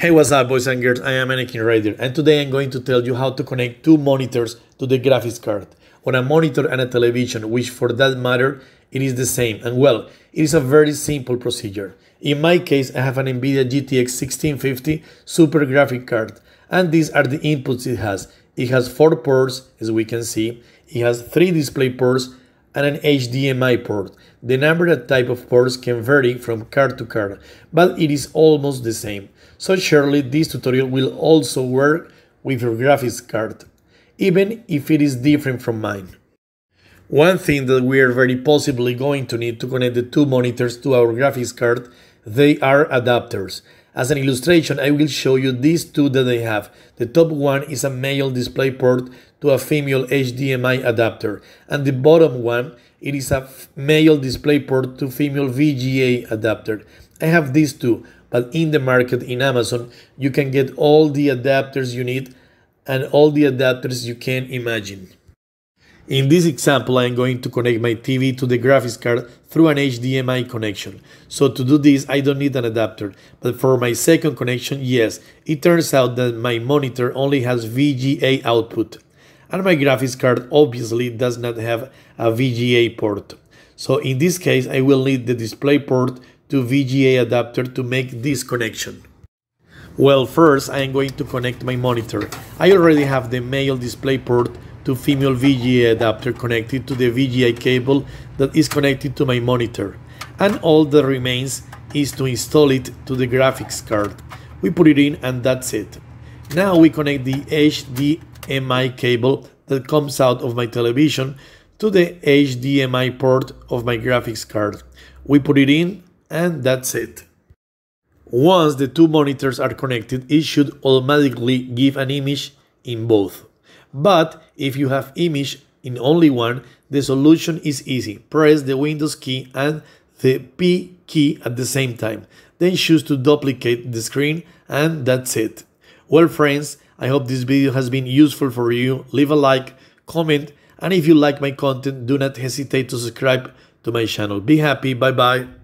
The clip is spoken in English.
Hey, what's up, boys and girls? I am Anakin Raider, and today I'm going to tell you how to connect two monitors to the graphics card on a monitor and a television, which for that matter, it is the same. And well, it is a very simple procedure. In my case, I have an NVIDIA GTX 1650 super graphic card, and these are the inputs it has. It has four ports, as we can see. It has three display ports and an HDMI port. The number and type of ports can vary from card to card, but it is almost the same. So surely this tutorial will also work with your graphics card, even if it is different from mine. One thing that we are very possibly going to need to connect the two monitors to our graphics card, they are adapters. As an illustration, I will show you these two that I have. The top one is a male DisplayPort to a female HDMI adapter, and the bottom one, it is a male DisplayPort to female VGA adapter. I have these two, but in the market in Amazon, you can get all the adapters you need and all the adapters you can imagine. In this example, I am going to connect my TV to the graphics card through an HDMI connection. So to do this, I don't need an adapter. But for my second connection, yes, it turns out that my monitor only has VGA output. And my graphics card obviously does not have a VGA port. So in this case, I will need the display port to VGA adapter to make this connection. Well, first I am going to connect my monitor. I already have the male display port to female VGA adapter connected to the VGA cable that is connected to my monitor. And all that remains is to install it to the graphics card. We put it in and that's it. Now we connect the HDMI cable that comes out of my television to the HDMI port of my graphics card. We put it in and that's it. Once the two monitors are connected, it should automatically give an image in both. But if you have image in only one, the solution is easy. Press the Windows key and the P key at the same time. Then choose to duplicate the screen and that's it. Well friends, I hope this video has been useful for you. Leave a like, comment, and if you like my content, do not hesitate to subscribe to my channel. Be happy, bye bye.